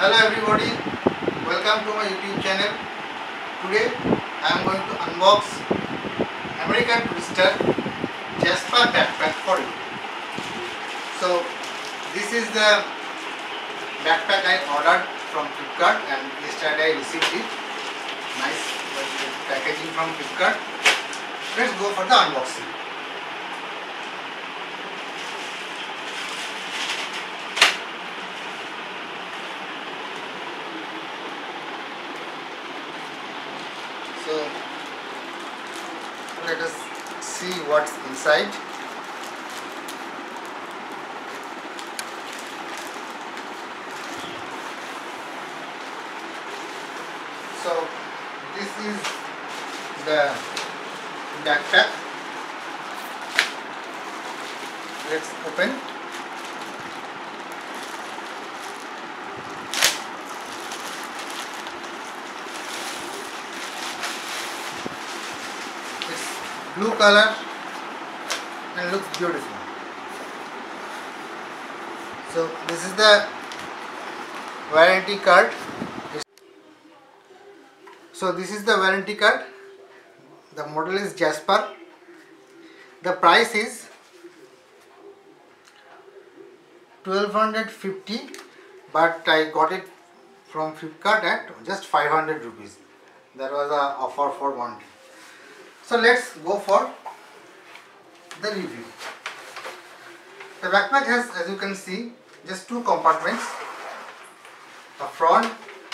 Hello everybody, welcome to my YouTube channel. Today I am going to unbox American Tourister Jasper backpack for you. So this is the backpack I ordered from Flipkart and yesterday I received it. Nice packaging from Flipkart. Let's go for the unboxing. So let us see what's inside. So this is the backpack. Let's open. Blue color and looks beautiful. So this is the warranty card. So this is the warranty card. The model is Jasper. The price is 1250 but I got it from Flipkart at just 500 rupees. There was a offer for one. So let's go for the review. The backpack has as you can see just two compartments. A front,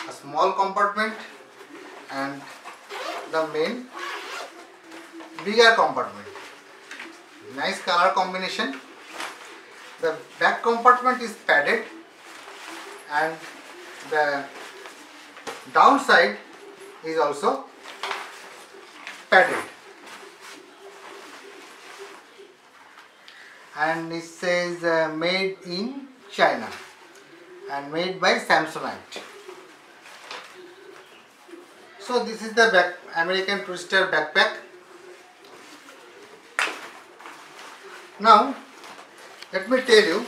a small compartment and the main bigger compartment. Nice color combination. The back compartment is padded and the downside is also padded. And it says uh, made in China and made by Samsonite. So this is the back American Tourister backpack. Now let me tell you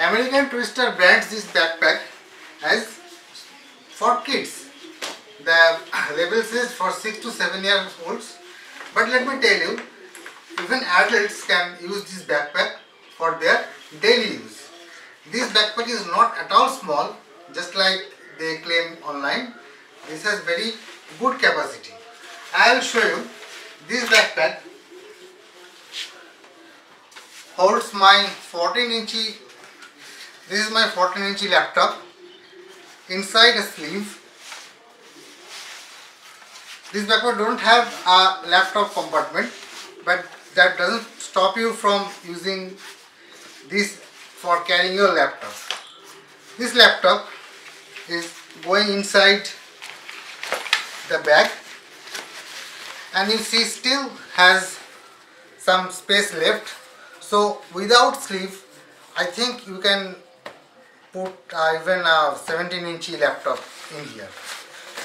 American Tourister brands this backpack as for kids. The label says for 6 to 7 years olds but let me tell you even adults can use this backpack for their daily use. This backpack is not at all small just like they claim online. This has very good capacity. I will show you this backpack holds my 14 inch this is my 14 inch laptop inside a sleeve this backpack don't have a laptop compartment but that doesn't stop you from using this for carrying your laptop. This laptop is going inside the bag and you see still has some space left. So without sleeve I think you can put uh, even a 17 inch laptop in here.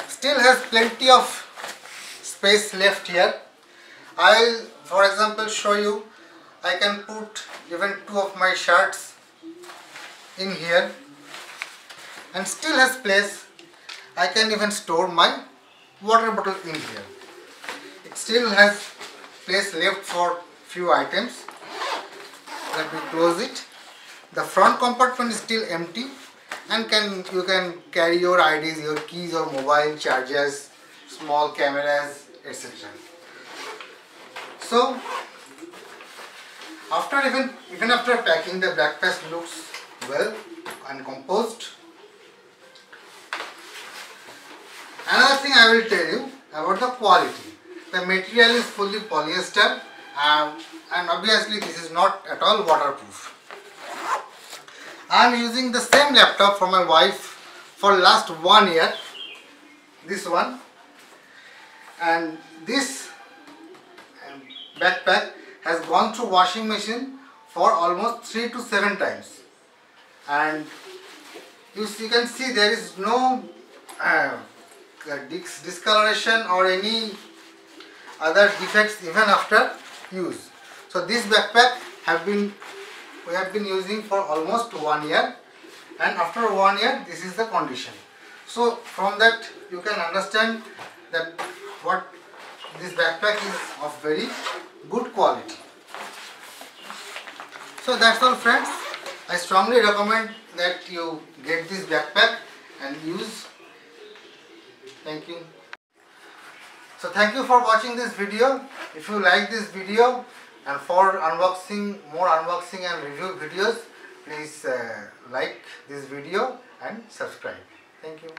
Still has plenty of space left here. I'll for example show you I can put even two of my shirts in here. And still has place I can even store my water bottle in here. It still has place left for few items. Let me close it. The front compartment is still empty and can you can carry your IDs your keys or mobile chargers small cameras etc so after even even after packing the backpack looks well and composed. Another thing I will tell you about the quality. The material is fully polyester um, and obviously this is not at all waterproof. I am using the same laptop for my wife for last one year this one. And this backpack has gone through washing machine for almost 3 to 7 times. And you, you can see there is no uh, discoloration or any other defects even after use. So this backpack have been we have been using for almost one year. And after one year this is the condition. So from that you can understand that what this backpack is of very good quality. So that's all friends. I strongly recommend that you get this backpack and use. Thank you. So thank you for watching this video. If you like this video and for unboxing more unboxing and review videos please uh, like this video and subscribe. Thank you